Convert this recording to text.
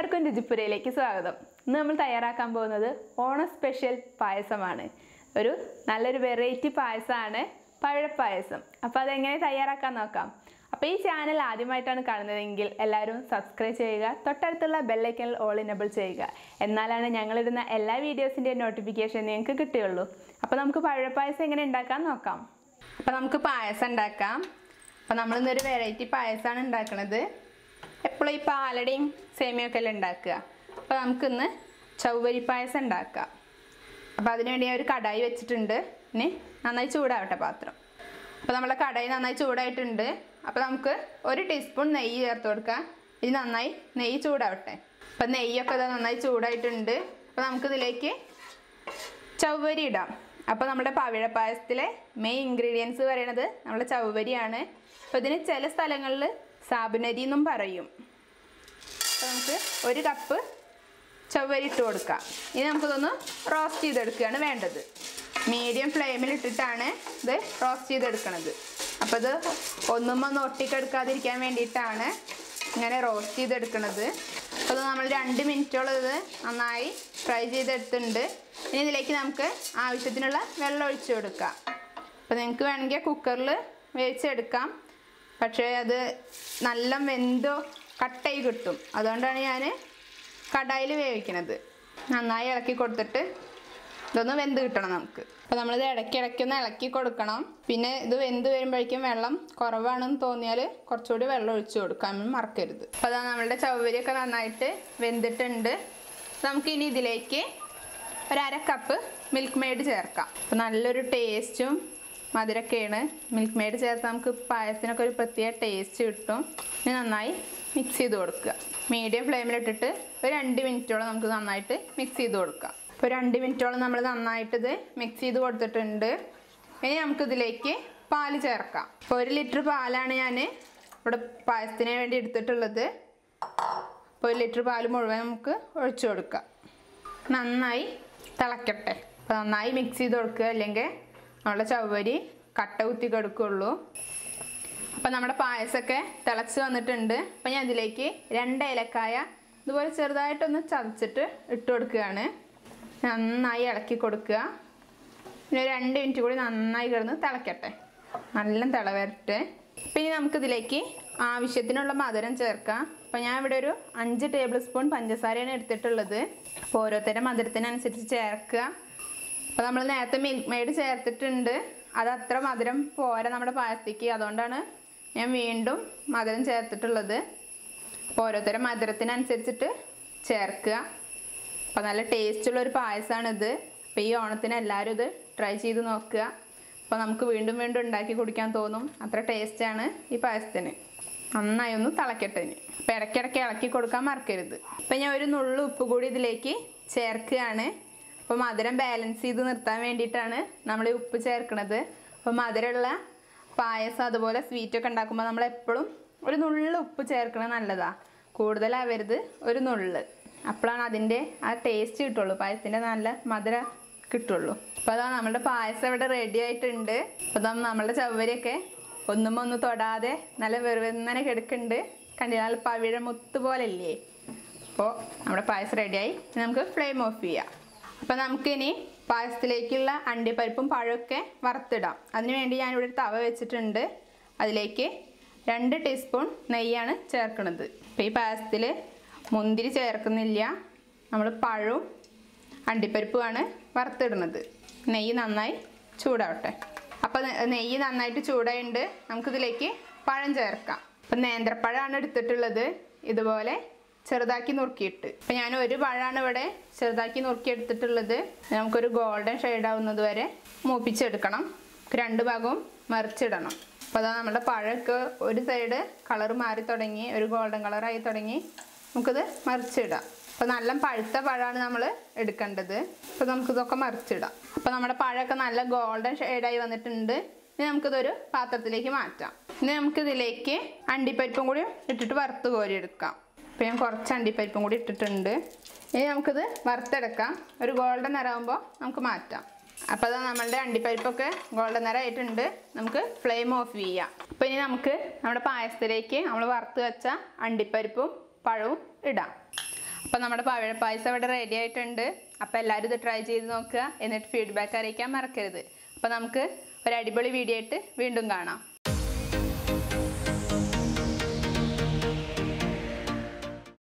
എല്ലാവർക്കും രുചിപ്പുരയിലേക്ക് സ്വാഗതം. ഇന്ന് നമ്മൾ തയ്യാറാക്കാൻ പോകുന്നത് ഓണ സ്പെഷ്യൽ പായസമാണ്. ഒരു നല്ലൊരു വെറൈറ്റി പായസമാണ് പഴപ്പായസം. അപ്പോൾ അതെങ്ങനെ തയ്യാറാക്കാൻ നോക്കാം. അപ്പോൾ ഈ ചാനൽ ആദ്യമായിട്ടാണ് കാണുന്നതെങ്കിൽ എല്ലാവരും സബ്സ്ക്രൈബ് ചെയ്യുക തൊട്ടടുത്തുള്ള ബെല്ലൈക്കനിൽ ഓൾ ഇനബിൾ ചെയ്യുക. എന്നാലാണ് ഞങ്ങളിടുന്ന എല്ലാ വീഡിയോസിന്റെയും നോട്ടിഫിക്കേഷൻ നിങ്ങൾക്ക് കിട്ടുകയുള്ളൂ. അപ്പോൾ നമുക്ക് പഴപ്പായസം എങ്ങനെ ഉണ്ടാക്കാൻ നോക്കാം. അപ്പോൾ നമുക്ക് പായസം ഉണ്ടാക്കാം. അപ്പോൾ നമ്മളിന്നൊരു വെറൈറ്റി പായസമാണ് ഉണ്ടാക്കുന്നത് എപ്പോഴും ഈ പാലടയും സേമിയൊക്കെ അല്ലേ ഉണ്ടാക്കുക? അപ്പോൾ നമുക്കിന്ന് ചൗവരി പായസം ഉണ്ടാക്കാം. അപ്പോൾ അതിനുവേണ്ടി ഞാൻ ഒരു കടായി വെച്ചിട്ടുണ്ട്. ഇനി നന്നായി ചൂടാവട്ടെ പാത്രം. അപ്പോൾ നമ്മളെ കടായി നന്നായി ചൂടായിട്ടുണ്ട്. അപ്പോൾ നമുക്ക് ഒരു ടീസ്പൂൺ നെയ്യ് ചേർത്ത് കൊടുക്കാം. ഇത് നന്നായി നെയ്യ് ചൂടാവട്ടെ. അപ്പം നെയ്യൊക്കെ ഇത് നന്നായി ചൂടായിട്ടുണ്ട്. അപ്പോൾ നമുക്കിതിലേക്ക് ചൗവരി ഇടാം. അപ്പോൾ നമ്മുടെ പവിഴപ്പായസത്തിലെ മെയിൻ ഇൻഗ്രീഡിയൻസ് പറയണത് നമ്മുടെ ചൗവരിയാണ്. അപ്പോൾ ഇതിന് ചില സ്ഥലങ്ങളിൽ സാബുനരി എന്നും പറയും. അപ്പോൾ നമുക്ക് ഒരു കപ്പ് ചവ്വരിട്ട് കൊടുക്കാം. ഇനി നമുക്കിതൊന്ന് റോസ്റ്റ് ചെയ്തെടുക്കുകയാണ് വേണ്ടത്. മീഡിയം ഫ്ലെയിമിൽ ഇട്ടിട്ടാണ് ഇത് റോസ്റ്റ് ചെയ്തെടുക്കണത്. അപ്പോൾ ഇത് ഒന്നും ഒട്ടിക്കെടുക്കാതിരിക്കാൻ വേണ്ടിയിട്ടാണ് ഇങ്ങനെ റോസ്റ്റ് ചെയ്തെടുക്കണത്. അപ്പോൾ നമ്മൾ രണ്ട് മിനിറ്റോളം ഇത് നന്നായി ഫ്രൈ ചെയ്തെടുത്തിട്ടുണ്ട്. ഇനി ഇതിലേക്ക് നമുക്ക് ആവശ്യത്തിനുള്ള വെള്ളം ഒഴിച്ചു കൊടുക്കാം. അപ്പോൾ നിങ്ങൾക്ക് വേണമെങ്കിൽ കുക്കറിൽ വേവിച്ചെടുക്കാം. പക്ഷേ അത് നല്ല വെന്തോ കട്ടായി കിട്ടും. അതുകൊണ്ടാണ് ഞാൻ കടായിൽ വേവിക്കണത്. നന്നായി ഇളക്കി കൊടുത്തിട്ട് ഇതൊന്ന് വെന്ത് കിട്ടണം നമുക്ക്. അപ്പോൾ നമ്മളിത് ഇടയ്ക്കിടയ്ക്ക് ഒന്ന് ഇളക്കി കൊടുക്കണം. പിന്നെ ഇത് വെന്ത് വരുമ്പോഴേക്കും വെള്ളം കുറവാണെന്ന് തോന്നിയാൽ കുറച്ചുകൂടി വെള്ളം ഒഴിച്ചു കൊടുക്കാൻ മറക്കരുത്. അപ്പോൾ അതാ നമ്മളുടെ ചവരിയൊക്കെ നന്നായിട്ട് വെന്തിട്ടുണ്ട്. നമുക്ക് ഇനി ഇതിലേക്ക് ഒരു അര കപ്പ് മിൽക്ക് മെയ്ഡ് ചേർക്കാം. അപ്പോൾ നല്ലൊരു ടേസ്റ്റും മധുരമൊക്കെയാണ് മിൽക്ക് മെയ്ഡ് ചേർത്ത് നമുക്ക് പായസത്തിനൊക്കെ ഒരു പ്രത്യേക ടേസ്റ്റ് കിട്ടും. ഇനി നന്നായി മിക്സ് ചെയ്ത് കൊടുക്കുക. മീഡിയം ഫ്ലെയിമിലിട്ടിട്ട് ഒരു രണ്ട് മിനിറ്റോളം നമുക്ക് നന്നായിട്ട് മിക്സ് ചെയ്ത് കൊടുക്കാം. ഇപ്പോൾ രണ്ട് മിനിറ്റോളം നമ്മൾ നന്നായിട്ടിത് മിക്സ് ചെയ്ത് കൊടുത്തിട്ടുണ്ട്. ഇനി നമുക്കിതിലേക്ക് പാൽ ചേർക്കാം. ഇപ്പോൾ ഒരു ലിറ്റർ പാലാണ് ഞാൻ ഇവിടെ പായസത്തിന് വേണ്ടി എടുത്തിട്ടുള്ളത്. അപ്പോൾ ഒരു ലിറ്റർ പാൽ മുഴുവൻ നമുക്ക് ഒഴിച്ചു കൊടുക്കാം. നന്നായി തിളക്കട്ടെ. അപ്പോൾ നന്നായി മിക്സ് ചെയ്ത് കൊടുക്കുക. അല്ലെങ്കിൽ നമ്മുടെ ചവ്വരി കട്ട കുത്തി കെടുക്കുള്ളൂ. അപ്പോൾ നമ്മുടെ പായസമൊക്കെ തിളച്ച് വന്നിട്ടുണ്ട്. അപ്പോൾ ഞാൻ ഇതിലേക്ക് രണ്ട് ഏലക്കായ ഇതുപോലെ ചെറുതായിട്ടൊന്ന് ചതച്ചിട്ട് ഇട്ട് കൊടുക്കുകയാണ്. നന്നായി ഇളക്കി കൊടുക്കുക. പിന്നെ രണ്ട് മിനിറ്റ് കൂടി നന്നായി കിടന്ന് തിളക്കട്ടെ. നല്ല തിള വരട്ടെ. പിന്നെ നമുക്കിതിലേക്ക് ആവശ്യത്തിനുള്ള മധുരം ചേർക്കാം. അപ്പോൾ ഞാൻ ഇവിടെ ഒരു അഞ്ച് ടേബിൾ സ്പൂൺ പഞ്ചസാരയാണ് എടുത്തിട്ടുള്ളത്. അപ്പോൾ ഓരോരുത്തരുടെ മധുരത്തിനനുസരിച്ച് ചേർക്കുക. അപ്പോൾ നമ്മൾ നേരത്തെ മിൽക്ക് മെയ്ഡ് ചേർത്തിട്ടുണ്ട്. അത് അത്ര മധുരം പോരാ നമ്മുടെ പായസത്തേക്ക്. അതുകൊണ്ടാണ് ഞാൻ വീണ്ടും മധുരം ചേർത്തിട്ടുള്ളത്. അപ്പോൾ ഓരോരുത്തരും മധുരത്തിനനുസരിച്ചിട്ട് ചേർക്കുക. അപ്പോൾ നല്ല ടേസ്റ്റുള്ള ഒരു പായസമാണിത് അപ്പോൾ ഈ ഓണത്തിന് എല്ലാവരും ഇത് ട്രൈ ചെയ്ത് നോക്കുക. അപ്പോൾ നമുക്ക് വീണ്ടും വീണ്ടും ഉണ്ടാക്കി കുടിക്കാൻ തോന്നും. അത്ര ടേസ്റ്റാണ് ഈ പായസത്തിന്. നന്നായി ഒന്ന് തിളക്കട്ടെ ഇനി. അപ്പോൾ ഇടയ്ക്കിടയ്ക്ക് ഇളക്കി കൊടുക്കാൻ മറക്കരുത്. അപ്പോൾ ഞാൻ ഒരു നുള്ളു ഉപ്പ് കൂടി ഇതിലേക്ക് ചേർക്കുകയാണ്. അപ്പോൾ മധുരം ബാലൻസ് ചെയ്ത് നിർത്താൻ വേണ്ടിയിട്ടാണ് നമ്മൾ ഉപ്പ് ചേർക്കുന്നത് അപ്പോൾ മധുരമുള്ള പായസം അതുപോലെ സ്വീറ്റൊക്കെ ഉണ്ടാക്കുമ്പോൾ നമ്മൾ എപ്പോഴും ഒരു നുള്ള് ഉപ്പ് ചേർക്കണത് നല്ലതാണ് കൂടുതലാവരുത് ഒരു നുള്ള്. അപ്പോഴാണ് അതിന്റെ ആ ടേസ്റ്റ് കിട്ടുള്ളൂ. പായസത്തിന്റെ നല്ല മധുര കിട്ടുള്ളൂ. അപ്പോൾ അതാ നമ്മുടെ പായസം ഇവിടെ റെഡി ആയിട്ടുണ്ട്. അപ്പോൾ നമ്മൾ നമ്മളുടെ ചവ്വരിയൊക്കെ ഒന്നും ഒന്ന് തൊടാതെ നല്ല വെറുവെന്നനെ കിടക്കുന്നുണ്ട് കണ്ടില്ല? പവിഴ മുത്ത് പോലെ ഇല്ലേ അപ്പോൾ നമ്മുടെ പായസം റെഡിയായി നമുക്ക് ഫ്ലെയിം ഓഫ് ചെയ്യാം. അപ്പോൾ നമുക്കിനി പായസത്തിലേക്കുള്ള അണ്ടിപ്പരിപ്പും പഴമൊക്കെ വറുത്തിടാം. അതിനുവേണ്ടി ഞാനിവിടെ ഒരു തവ വെച്ചിട്ടുണ്ട്. അതിലേക്ക് രണ്ട് ടീസ്പൂൺ നെയ്യാണ് ചേർക്കുന്നത്. അപ്പോൾ ഈ പായസത്തിൽ മുന്തിരി ചേർക്കുന്നില്ല. നമ്മൾ പഴവും അണ്ടിപ്പരിപ്പുമാണ് വറുത്തിടുന്നത്. നെയ്യ് നന്നായി ചൂടാവട്ടെ. അപ്പോൾ നെയ്യ് നന്നായിട്ട് ചൂടായിട്ടുണ്ട് നമുക്കിതിലേക്ക് പഴം ചേർക്കാം. അപ്പം നേന്ത്രപ്പഴമാണ് എടുത്തിട്ടുള്ളത്. ഇതുപോലെ ചെറുതാക്കി നുറുക്കിയിട്ട്. അപ്പം ഞാൻ ഒരു പഴമാണ് ഇവിടെ ചെറുതാക്കി നുറുക്കിയെടുത്തിട്ടുള്ളത് നമുക്കൊരു ഗോൾഡൻ ഷെയ്ഡ് ആവുന്നത് വരെ മൂപ്പിച്ചെടുക്കണം. രണ്ട് ഭാഗവും മറിച്ചിടണം. അപ്പോൾ അതാ നമ്മുടെ പഴമൊക്കെ ഒരു സൈഡ് കളർ മാറി തുടങ്ങി ഒരു ഗോൾഡൻ കളറായി തുടങ്ങി നമുക്കിത് മറിച്ചിടാം. അപ്പോൾ നല്ല പഴുത്ത പഴമാണ് നമ്മൾ എടുക്കേണ്ടത്. അപ്പോൾ നമുക്കിതൊക്കെ മറിച്ചിടാം. അപ്പോൾ നമ്മുടെ പഴമൊക്കെ നല്ല ഗോൾഡൻ ഷെയ്ഡായി വന്നിട്ടുണ്ട്. ഇനി നമുക്കിതൊരു പാത്രത്തിലേക്ക് മാറ്റാം. ഇനി നമുക്കിതിലേക്ക് അണ്ടിപ്പരിപ്പും കൂടി ഇട്ടിട്ട് വറുത്ത് കോരിയെടുക്കാം. അപ്പോൾ ഞാൻ കുറച്ച് അണ്ടിപ്പരിപ്പും കൂടി ഇട്ടിട്ടുണ്ട്. ഇനി നമുക്കിത് വറുത്തെടുക്കാം. ഒരു ഗോൾഡൻ നിറമാകുമ്പോൾ നമുക്ക് മാറ്റാം. അപ്പോൾ അത് നമ്മളുടെ അണ്ടിപ്പരിപ്പൊക്കെ ഗോൾഡൻ നിറമായിട്ടുണ്ട് നമുക്ക് ഫ്ലെയിം ഓഫ് ചെയ്യാം. അപ്പോൾ ഇനി നമുക്ക് നമ്മുടെ പായസത്തിലേക്ക് നമ്മൾ വറുത്ത് വെച്ച അണ്ടിപ്പരിപ്പും പഴവും ഇടാം. അപ്പോൾ നമ്മുടെ പഴ പായസം ഇവിടെ റെഡി ആയിട്ടുണ്ട്. അപ്പോൾ എല്ലാവരും ഇത് ട്രൈ ചെയ്ത് നോക്കുക. എന്നിട്ട് ഫീഡ്ബാക്ക് അറിയിക്കാൻ മറക്കരുത്. അപ്പോൾ നമുക്ക് ഒരു അടിപൊളി വീഡിയോ ആയിട്ട് വീണ്ടും കാണാം.